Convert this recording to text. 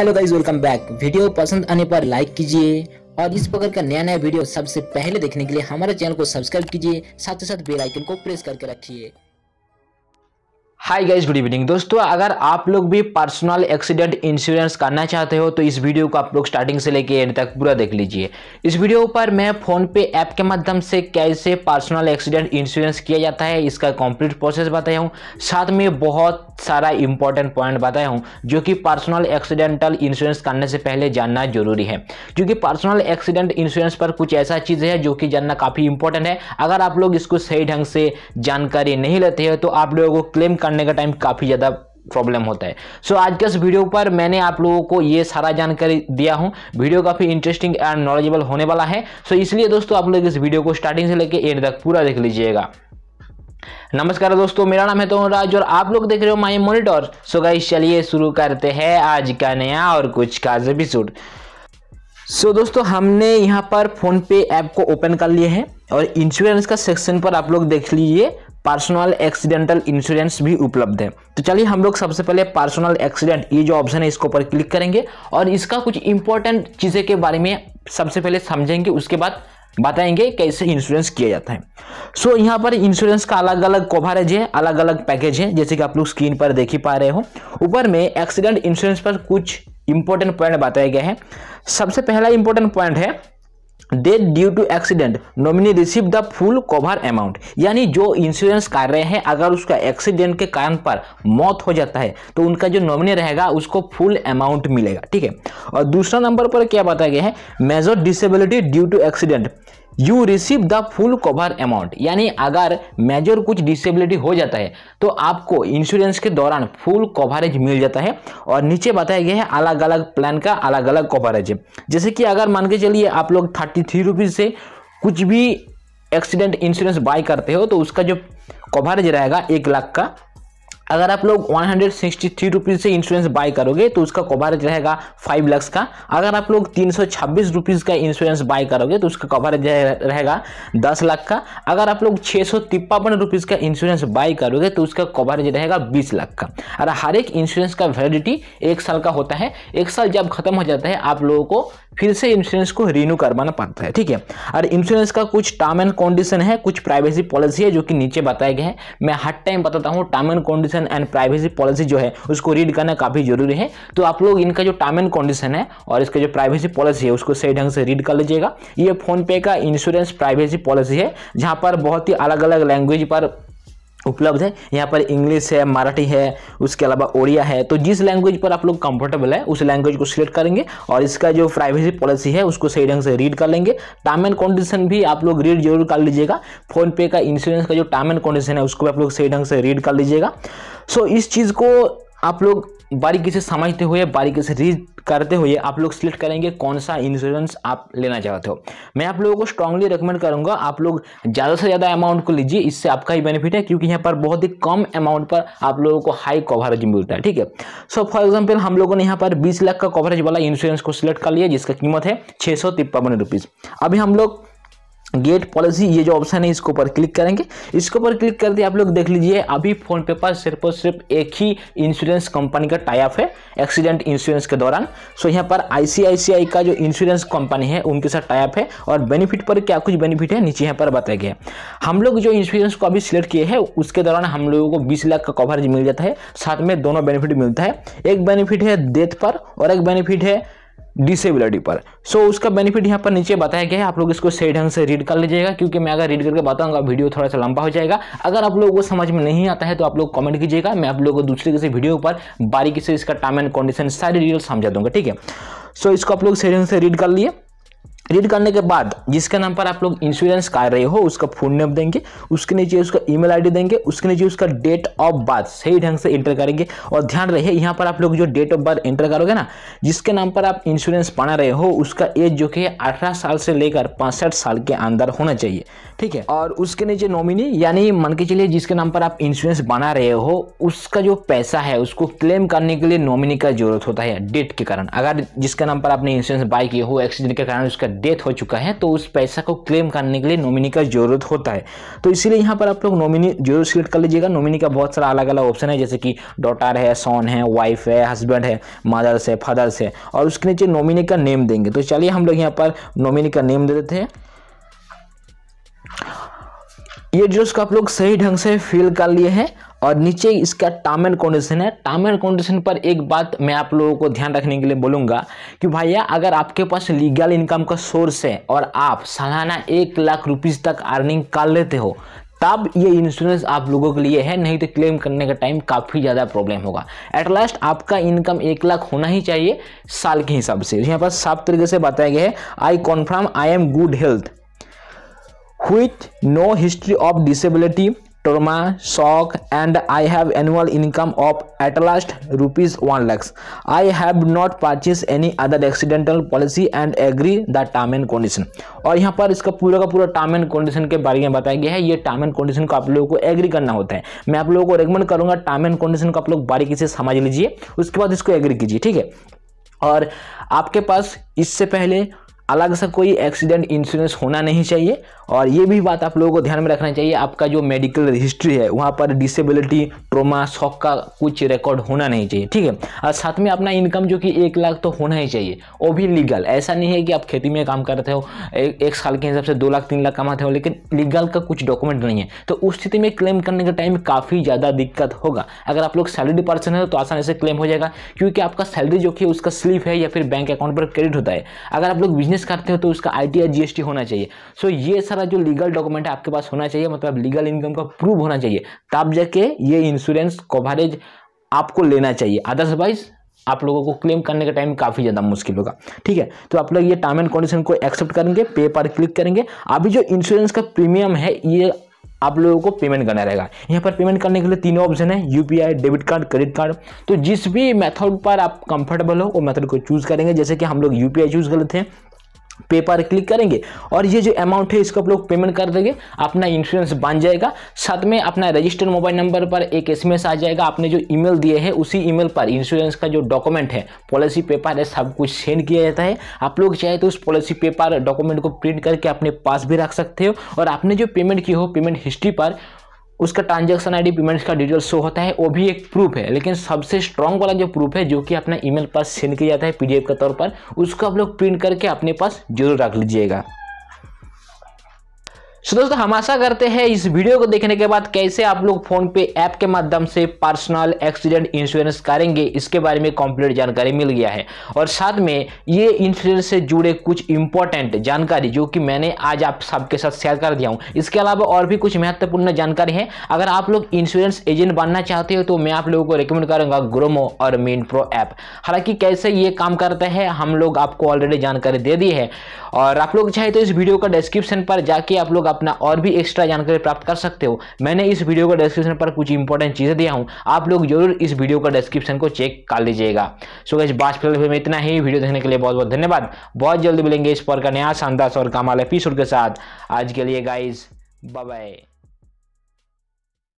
Hello guys welcome back video पसंद आने पर लाइक कीजिए और इस प्रकार का नया नया वीडियो सबसे पहले देखने के लिए हमारे चैनल को सब्सक्राइब कीजिए, साथ ही साथ बेल आइकन को प्रेस करके रखिए। हाय गाइस गुड इवनिंग दोस्तों, अगर आप लोग भी पर्सनल एक्सीडेंट इंश्योरेंस करना चाहते हो तो इस वीडियो को आप लोग स्टार्टिंग से लेके एंड तक पूरा देख लीजिए। इस वीडियो पर मैं फ़ोन पे ऐप के माध्यम से कैसे पर्सनल एक्सीडेंट इंश्योरेंस किया जाता है, इसका कंप्लीट प्रोसेस बताया हूँ। साथ में बहुत सारा इंपॉर्टेंट पॉइंट बताया हूँ, जो कि पर्सनल एक्सीडेंटल इंश्योरेंस करने से पहले जानना ज़रूरी है। क्योंकि पर्सनल एक्सीडेंट इंश्योरेंस पर कुछ ऐसा चीज़ है, जो कि जानना काफ़ी इंपॉर्टेंट है। अगर आप लोग इसको सही ढंग से जानकारी नहीं लेते हैं तो आप लोगों को क्लेम करने का टाइम काफ़ी ज़्यादा प्रॉब्लम होता है। सो so, आज के इस वीडियो पर मैंने आप लोगों को ये सारा जानकारी दिया हूँ। वीडियो काफ़ी इंटरेस्टिंग एंड नॉलेजेबल होने वाला है। सो so, इसलिए दोस्तों आप लोग इस वीडियो को स्टार्टिंग से लेकर एंड तक पूरा देख लीजिएगा। नमस्कार दोस्तों मेरा नाम है तो राज और आप लोग देख रहे हो माई मोनिटर सो गाइस चलिए शुरू करते हैं आज का नया और कुछ खास एपिसोड सो दोस्तों हमने यहाँ पर फ़ोन पे ऐप को ओपन कर लिए हैं और इंश्योरेंस का सेक्शन पर आप लोग देख लीजिए। पर्सनल एक्सीडेंटल इंश्योरेंस भी उपलब्ध है। तो चलिए हम लोग सबसे पहले पर्सनल एक्सीडेंट ये जो ऑप्शन है इसके ऊपर क्लिक करेंगे और इसका कुछ इंपॉर्टेंट चीज़ें के बारे में सबसे पहले समझेंगे उसके बाद बताएँगे कैसे इंश्योरेंस किया जाता है। सो so, यहाँ पर इंश्योरेंस का अलग अलग कवरेज है अलग अलग पैकेज है जैसे कि आप लोग स्क्रीन पर देख ही पा रहे हो। ऊपर में एक्सीडेंट इंश्योरेंस पर कुछ इंपॉर्टेंट पॉइंट बताया गया है। सबसे पहला इंपॉर्टेंट पॉइंट है death due to accident nominee receive the full cover amount यानी जो इंश्योरेंस कर रहे हैं, अगर उसका एक्सीडेंट के कारण पर मौत हो जाता है तो उनका जो नॉमिनी रहेगा, उसको फुल अमाउंट मिलेगा, ठीक है? और दूसरा नंबर पर क्या बताया गया है? Major disability due to accident you receive the full cover amount यानी अगर मेजर कुछ डिसेबिलिटी हो जाता है तो आपको इंश्योरेंस के दौरान फुल कवरेज मिल जाता है। और नीचे बताया गया है अलग अलग प्लान का अलग अलग कवरेज है जैसे कि अगर मान के चलिए आप लोग थर्टी थ्री रुपीज़ से कुछ भी एक्सीडेंट इंश्योरेंस बाय करते हो तो उसका जो कवरेज रहेगा एक लाख का। अगर आप लोग one hundred sixty three rupees से इंश्योरेंस बाय करोगे तो उसका कवरेज रहेगा फाइव लैक्स का। अगर आप लोग तीन सौ छब्बीस रुपीज़ का इंश्योरेंस बाय करोगे तो उसका कवरेज रहेगा दस लाख का। अगर आप लोग छः सौ तिप्पावन रुपीज़ का इंश्योरेंस बाय करोगे तो उसका कवरेज रहेगा बीस लाख का। और हर एक इंश्योरेंस का वैलिडिटी एक साल का होता है। एक साल जब खत्म हो जाता है, आप लोगों को फिर से इंश्योरेंस को रिन्यू करवाना पड़ता है, ठीक है? और इंश्योरेंस का कुछ टर्म एंड कंडीशन है, कुछ प्राइवेसी पॉलिसी है, जो कि नीचे बताया गया है। मैं हर टाइम बताता हूँ term and condition and privacy policy जो है, उसको रीड करना काफ़ी ज़रूरी है। तो आप लोग इनका जो टर्म एंड कंडीशन है, और इसका जो प्राइवेसी पॉलिसी है, उसको सही ढंग से रीड कर लीजिएगा। ये फ़ोन पे का इंश्योरेंस प्राइवेसी पॉलिसी है, जहाँ पर बहुत ही अलग अलग लैंग्वेज पर उपलब्ध है। यहाँ पर इंग्लिश है, मराठी है, उसके अलावा ओडिया है। तो जिस लैंग्वेज पर आप लोग कंफर्टेबल है, उस लैंग्वेज को सिलेक्ट करेंगे और इसका जो प्राइवेसी पॉलिसी है, उसको सही ढंग से रीड कर लेंगे। टर्म एंड कंडीशन भी आप लोग रीड ज़रूर कर लीजिएगा। फ़ोन पे का इंश्योरेंस का जो टर्म एंड कंडीशन है, उसको भी आप लोग सही ढंग से रीड कर लीजिएगा। सो इस चीज़ को आप लोग बारीकी से समझते हुए, बारीकी से रीड करते हुए आप लोग सिलेक्ट करेंगे कौन सा इंश्योरेंस आप लेना चाहते हो। मैं आप लोगों को स्ट्रांगली रिकमेंड करूँगा, आप लोग ज़्यादा से ज़्यादा अमाउंट को लीजिए, इससे आपका ही बेनिफिट है, क्योंकि यहाँ पर बहुत ही कम अमाउंट पर आप लोगों को हाई कवरेज मिलता है, ठीक है। सो फॉर एग्ज़ाम्पल हम लोगों ने यहाँ पर बीस लाख का कवरेज वाला इंश्योरेंस को सिलेक्ट कर लिया, जिसका कीमत है छः सौ रुपीज़ अभी हम लोग गेट पॉलिसी, ये जो ऑप्शन है, इसके ऊपर क्लिक करेंगे। इसके ऊपर क्लिक करते आप लोग देख लीजिए, अभी फ़ोन पे पर सिर्फ़ और सिर्फ़ एक ही इंश्योरेंस कंपनी का टाइप है एक्सीडेंट इंश्योरेंस के दौरान। सो यहाँ पर आईसीआईसीआई का जो इंश्योरेंस कंपनी है, उनके साथ टाइप है, और बेनिफिट पर क्या कुछ बेनिफिट है, नीचे यहाँ पर बताया गया हम लोग जो इंश्योरेंस को अभी सिलेक्ट किए हैं, उसके दौरान हम लोगों को बीस लाख का कवरेज मिल जाता है। साथ में दोनों बेनिफिट मिलता है। एक बेनिफिट है डेथ पर, और एक बेनिफिट है डिसेबिलिटी पर। सो so, उसका बेनिफिट यहाँ पर नीचे बताया गया है। आप लोग इसको सही ढंग से रीड कर लीजिएगा क्योंकि मैं अगर रीड करके बताऊँगा वीडियो थोड़ा सा लंबा हो जाएगा। अगर आप लोगों को समझ में नहीं आता है तो आप लोग कमेंट कीजिएगा। मैं आप लोगों को दूसरे किसी वीडियो पर बारीकी से इसका टर्म एंड कंडीशन सारी डिटेल समझा दूँगा ठीक है? सो so, इसको आप लोग सही ढंग से रीड कर लिए। रीड करने के बाद जिसके नाम पर आप लोग इंश्योरेंस कर रहे हो, उसका फ़ोन नंबर देंगे, उसके नीचे उसका ईमेल आईडी देंगे, उसके नीचे उसका डेट ऑफ़ बर्थ सही ढंग से इंटर करेंगे। और ध्यान रहे, यहाँ पर आप लोग जो डेट ऑफ़ बर्थ इंटर करोगे ना, जिसके नाम पर आप इंश्योरेंस बना रहे हो, उसका एज जो कि अठारह साल से लेकर पैंसठ साल के अंदर होना चाहिए, ठीक है? और उसके नीचे नॉमिनी यानी मन के चलिए जिसके नाम पर आप इंश्योरेंस बना रहे हो, उसका जो पैसा है, उसको क्लेम करने के लिए नॉमिनी का ज़रूरत होता है डेट के कारण। अगर जिसके नाम पर आपने इंश्योरेंस बाय किया हो एक्सीडेंट के कारण उसका डेथ हो चुका है तो उस पैसा को क्लेम करने के लिए नॉमिनी का ज़रूरत होता है। तो इसीलिए यहाँ पर आप लोग नॉमिनी ज़रूर सिलेक्ट कर लीजिएगा। नॉमिनी का बहुत सारा अलग अलग ऑप्शन है, जैसे कि डॉटर है, सॉन है, वाइफ है, हस्बैंड है, मदर्स है, फादर्स है, और उसके नीचे नॉमिनी का नेम देंगे। तो चलिए हम लोग यहाँ पर नॉमिनी का नेम दे देते हैं। ये जो को आप लोग सही ढंग से फिल कर लिए हैं और नीचे इसका टर्म एंड कंडीशन है। टर्म एंड कंडीशन पर एक बात मैं आप लोगों को ध्यान रखने के लिए बोलूँगा कि भैया, अगर आपके पास लीगल इनकम का सोर्स है और आप सालाना एक लाख रुपीज़ तक अर्निंग कर लेते हो, तब ये इंश्योरेंस आप लोगों के लिए है, नहीं तो क्लेम करने का टाइम काफ़ी ज़्यादा प्रॉब्लम होगा। एट लास्ट आपका इनकम एक लाख होना ही चाहिए साल के हिसाब से। यहाँ पर साफ़ तरीके से बताया गया है। I confirm I am good health with no history of disability trauma shock, and i have annual income of at last rupees 1 lakhs. I have not purchased any other accidental policy and agree the term and condition. और यहाँ पर इसका पूरा का पूरा term and condition के बारे में बताया गया है। ये टर्म एंड कंडीशन को आप लोगों को एग्री करना होता है। मैं आप लोगों को रेकमेंड करूँगा टर्म एंड कंडीशन को आप लोग बारीकी से समझ लीजिए। उसके बाद इसको एग्री कीजिए, ठीक है? और आपके पास इससे पहले अलग से कोई एक्सीडेंट इंश्योरेंस होना नहीं चाहिए। और ये भी बात आप लोगों को ध्यान में रखना चाहिए आपका जो मेडिकल हिस्ट्री है वहाँ पर डिसेबिलिटी ट्रोमा शॉक का कुछ रिकॉर्ड होना नहीं चाहिए ठीक है? और साथ में अपना इनकम जो कि एक लाख तो होना ही चाहिए वो भी लीगल ऐसा नहीं है कि आप खेती में काम करते हो एक, एक साल के हिसाब से दो लाख तीन लाख कमाते हो लेकिन लीगल का कुछ डॉक्यूमेंट नहीं है। तो उस स्थिति में क्लेम करने का टाइम काफ़ी ज़्यादा दिक्कत होगा। अगर आप लोग सैलरी पर्सन है तो आसानी से क्लेम हो जाएगा क्योंकि आपका सैलरी जो कि उसका स्लिप है या फिर बैंक अकाउंट पर क्रेडिट होता है। अगर आप लोग बिज़नेस करते हो तो उसका आई टी जीएसटी होना चाहिए। सो so, ये सारा जो लीगल डॉक्यूमेंट है आपके पास होना चाहिए मतलब लीगल इनकम का प्रूव होना चाहिए। तब जाके ये इंश्योरेंस कवरेज आपको लेना चाहिए। अदरवाइज़ आप लोगों को क्लेम करने का टाइम काफ़ी ज़्यादा मुश्किल होगा। ठीक है? तो आप लोग ये टर्म एंड कंडीशन को एक्सेप्ट करेंगे पे पर क्लिक करेंगे। अभी जो इंश्योरेंस का प्रीमियम है ये आप लोगों को पेमेंट करना रहेगा। यहाँ पर पेमेंट करने के लिए तीनों ऑप्शन है UPI debit card credit card तो जिस भी मेथड पर आप कंफर्टेबल हो वो मेथड को चूज़ करेंगे। जैसे कि हम लोग यूपीआई चूज़ कर लेते हैं पे पर क्लिक करेंगे और ये जो अमाउंट है, इसको आप लोग पेमेंट कर देंगे। अपना इंश्योरेंस बन जाएगा। साथ में अपना रजिस्टर्ड मोबाइल नंबर पर एक एसएमएस आ जाएगा। आपने जो ईमेल दिए हैं, उसी ईमेल पर इंश्योरेंस का जो डॉक्यूमेंट है पॉलिसी पेपर है, सब कुछ सेंड किया जाता है। आप लोग चाहे तो उस पॉलिसी पेपर डॉक्यूमेंट को प्रिंट करके अपने पास भी रख सकते हो। और आपने जो पेमेंट की हो पेमेंट हिस्ट्री पर उसका ट्रांजैक्शन आईडी पेमेंट्स का डिटेल शो होता है, वो भी एक प्रूफ है। लेकिन सबसे स्ट्रॉन्ग वाला जो प्रूफ है, जो कि अपना ईमेल पास सेंड किया जाता है पीडीएफ के तौर पर, उसको आप लोग प्रिंट करके अपने पास ज़रूर रख लीजिएगा। सो दोस्तों, हम आशा करते हैं इस वीडियो को देखने के बाद कैसे आप लोग फ़ोन पे ऐप के माध्यम से पर्सनल एक्सीडेंट इंश्योरेंस करेंगे, इसके बारे में कंप्लीट जानकारी मिल गया है। और साथ में ये इंश्योरेंस से जुड़े कुछ इंपॉर्टेंट जानकारी जो कि मैंने आज आप सबके साथ शेयर कर दिया हूँ। इसके अलावा और भी कुछ महत्वपूर्ण जानकारी है। अगर आप लोग इंश्योरेंस एजेंट बनना चाहते हो तो मैं आप लोगों को रिकमेंड करूँगा ग्रोमो और मीन प्रो ऐप हालाँकि कैसे ये काम करता है, हम लोग आपको ऑलरेडी जानकारी दे दी है। और आप लोग चाहे तो इस वीडियो का डिस्क्रिप्शन पर जाके आप लोग अपना और भी एक्स्ट्रा जानकारी प्राप्त कर सकते हो। मैंने इस वीडियो का डिस्क्रिप्शन पर कुछ इंपॉर्टेंट चीज़ें दिया हूँ। आप लोग ज़रूर इस वीडियो का डिस्क्रिप्शन को चेक कर लीजिएगा। सो गैस बात फ़िलहाल में इतना ही। वीडियो देखने के लिए बहुत बहुत धन्यवाद। बहुत जल्दी मिलेंगे इस पर का नया शानदार और कमाल एपिसोड के साथ। आज के लिए गाइज़ बाय